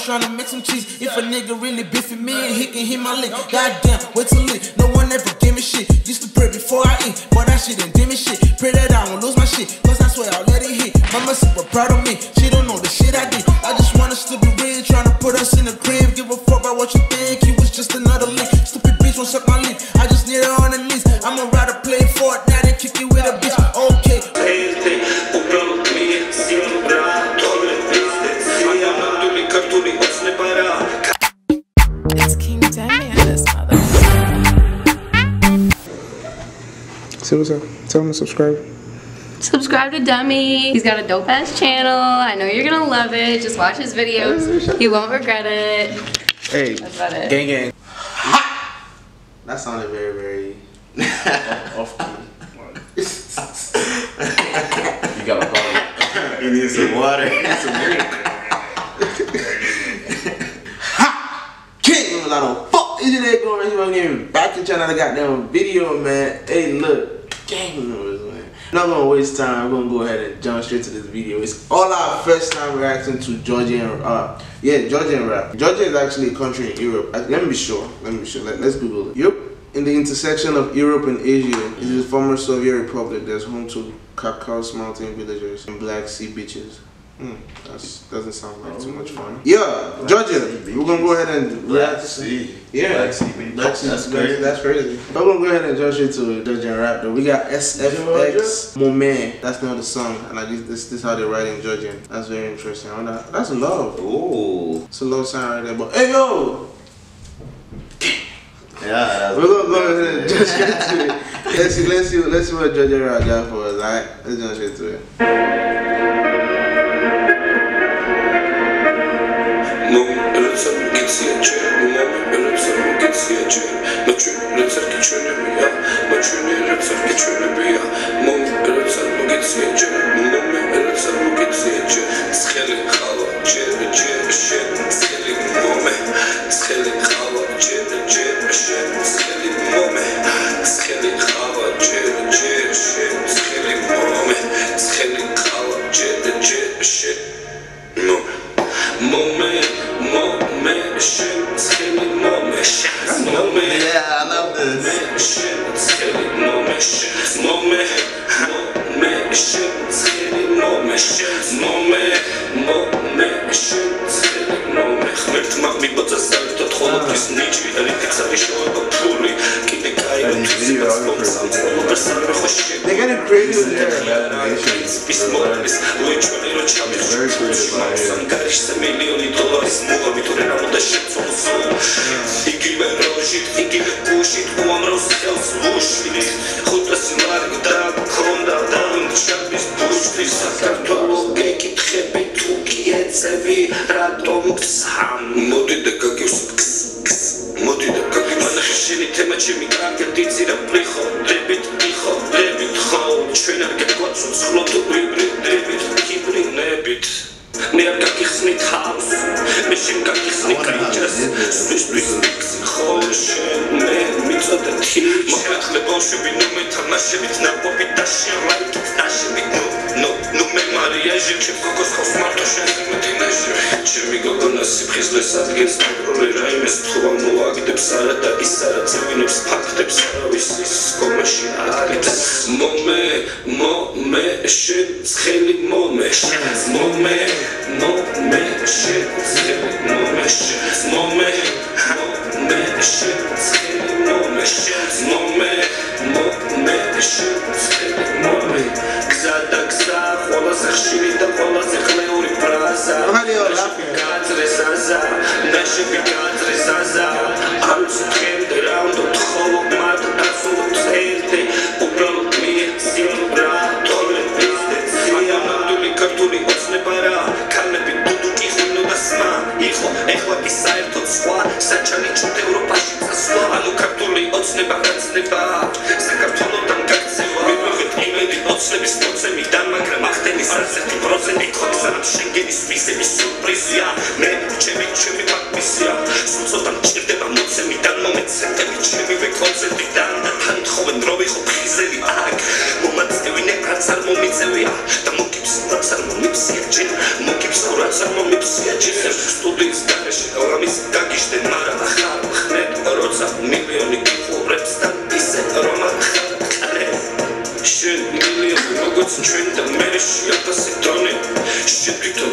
Tryna make some cheese. If a nigga really biffing me he can hit my lick. Goddamn, wait till lit. No one ever give me shit. Used to pray before I eat, but that shit ain't dimmy shit. Pray that I won't lose my shit, cause I swear I'll let it hit. Mama super proud of me. She don't know the shit I did. I just want us to be real, tryna put us in the crib. Give a fuck about what you think. King Demi in this mother. Say what's up. Tell him to subscribe. Subscribe to Demi. He's got a dope ass channel. I know you're gonna love it. Just watch his videos. You won't regret it. Hey, That's about it. gang gang. That sounded very, very off key. You gotta a problem. You need some water. was I don't fuck is it going? He wasn't even back to China. The goddamn video, man. Hey, look, gang members, man. Not gonna waste time. We're gonna go ahead and jump straight to this video. It's all our first time reacting to Georgian, uh, yeah, Georgian rap. Georgia is actually a country in Europe. Let me be sure. Let me be sure. Let, let's Google it. Europe. In the intersection of Europe and Asia, is a former Soviet republic that's home to Caucasus mountain villagers and Black Sea beaches. Hmm, that doesn't sound like too much fun. Yeah, Georgia. We're gonna go ahead and Black react. Sea. Yeah, Black Sea. Black Sea. That's Black- crazy. That's crazy. But we're gonna go ahead and jump straight to Georgian rap. Though we got SFX Moment. That's the name of the song, and I this this, this how they write in Georgian. That's very interesting. I wonder, that's love. Ooh. It's a love sign right there. But hey yo, Yeah, that's we're gonna go ahead and jump straight to it. Let's see, let's see, let's see what Georgian rap got for us. Alright, let's jump straight to it. როცა მიგეცია ჩვენ ნამდვილად როცა მიგეცია ჩვენ მოჩვენე როცა ჩვენებია მოჩვენე როცა ჩვენებია. მომ როცა მიგეცია ჩვენ ნამდვილად ღმერთმა მიბაძა საერთოდ ხოლობთვის ნიჭი რითიც არის შოება ფული კიდე They got a creative there. ლეჩვენი რო ჩამიხშულში მაგრამ გარეშე მილიონი დოლარის მოვა ვიტყვი რა უნდა შეცვალოს מספיק חרס, מי שמקקיס מקייג'ס, ספיש פיס מיקס חושן მე თიჩ მოხლე ბავშვები ნუ მე თამაშებით ნაპოპი და შენ რაიქით ნაშები. ნუ ნუ ნუ მე მარიაჟი ჩემ გოგოს ხავს მარტო შენ მეთინაჟი ჩემი გოგონა სიფხიზლეს ადგენს ნაკროლი რაიმეს თქვა მოაგდებს არა და ის არა წევინებს ფაქტებს არავის ის კომაში ადგენს მომე მომე შენ ცხელი მომე. მომე მომე შენ ცხელი მომე მომე. მომე შენ ცხელი მომე მომე მომე შენ ცხელი მომე გზა და გზა ყველაზე ხშირი და ყველაზე ყლეული ფრაზა Nobody will laugh here. გაძრეს აზა ნაშები გაძრეს ოცნება გაცნება საქართველოდან გაქცევა მივიღეთ იმედი ოცნების პროცენტიდან მაგრამ ახდენის არცერთი პროცენტი ხოქსანამ შენგენის ვიზების სურპრიზია მე ჩემი ჩემი პაკმისია სულ ცოტა მჭირდება მოცემიდან მომეცემდები ჩემივე კონცერტიდან და თან თხოვენ რო ვიყო ფხიზელი აქ. მომაწევინე რაც არ მომიწევია მოკიფს რაცა მომიფსიაჭენ მოკიფს რაცა მომიფსიაჭენ სტუდიის გარეშე რამის გაგიშდნენ მაგრამ ხარ ხნეთ როცა მილიონი გიყურებს და ისე რომ ხარ შენ მილიონი როგორც ჩვენ და მე შეაფასე დონე შენ თვითონ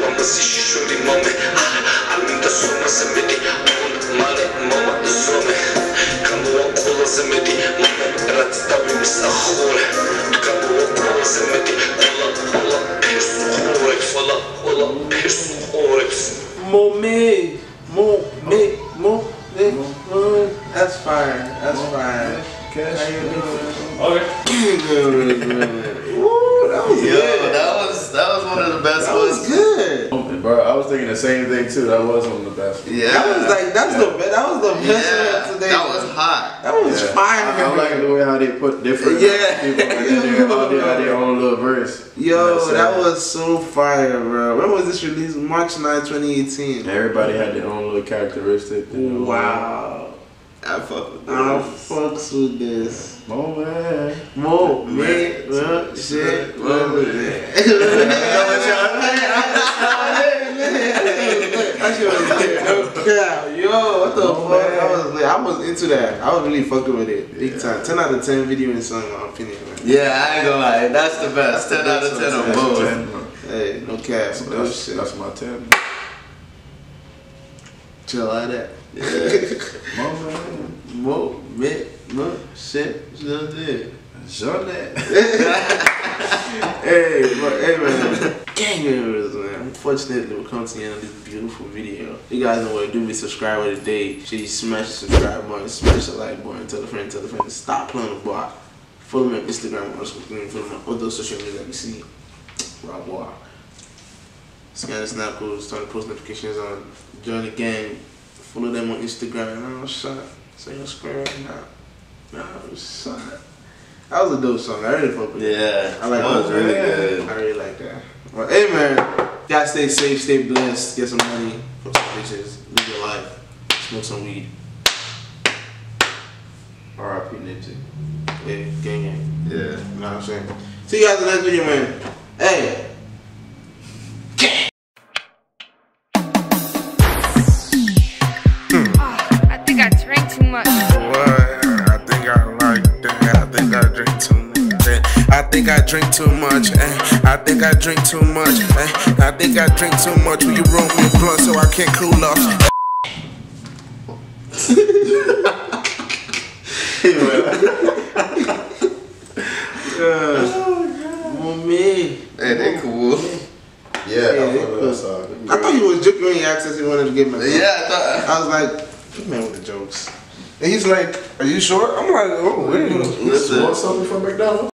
Mama sizi şöyle mama. Cash. How you doing? Okay. Ooh, that was yeah. good that was that was one of the best That was good. Bro, I was thinking the same thing too. That was one of the best. ones. Yeah. That was like that's the best. That was the best yeah. one today. That was hot. That was Yeah. fire. I, I like the way how they put different Yeah. people in there, all their, their own little verse. Yo, that was so fire, bro. When was this released? March 9, 2018. Everybody had their own little characteristic. you know. Wow. I fuck with I this. fucks with this. Oh man. Mo, man, well, shit, well, man. That shit was lit. No cap. Yo, what the fuck? I was lit. I was into that. I was really fucking with it. Big time. 10 out of 10 video and song, in my opinion, man. Yeah, I ain't gonna lie. That's the best. 10 out of 10 on That's both. Hey, no cap. No That's, shit. that's my 10. Chill like that. Oh man. Mo, man, mo, shit. Just. Hey, but hey man, gang members, man. Unfortunately, we come to the end of this beautiful video. You guys know what to do. Be subscribe with a day. Should you smash the subscribe button, smash the like button, tell a friend, tell a friend. Stop playing the block. Follow me on Instagram, or follow me on all those social media that you see. Rob War. Scan the snap codes, turn post notifications on. Join the gang. Follow them on Instagram. And I'm shot. Say your square right now. Nah, I'm shot. That was a dope song. I really fuck with it. Yeah, I like that was really Yeah. good. I really like that. Well, hey man, y'all stay safe, stay blessed, get some money, fuck some bitches, live your life, smoke some weed. R.I.P. Nipsey. Yeah, gang gang. Yeah. You know what I'm saying? See you guys in the next video, man. Hey. Drink too much. Eh. I think I drink too much. Eh. I think I drink too much. Will you roll me a blunt so I can't cool off? Oh me. Hey, they cool. Yeah, I Yeah, fuck with that song. I thought he was joking when he asked us if he wanted to get my Yeah, I thought. I was like, "This man with the jokes. And he's like, Are you sure? I'm like, Oh, wait. You want something from McDonald's?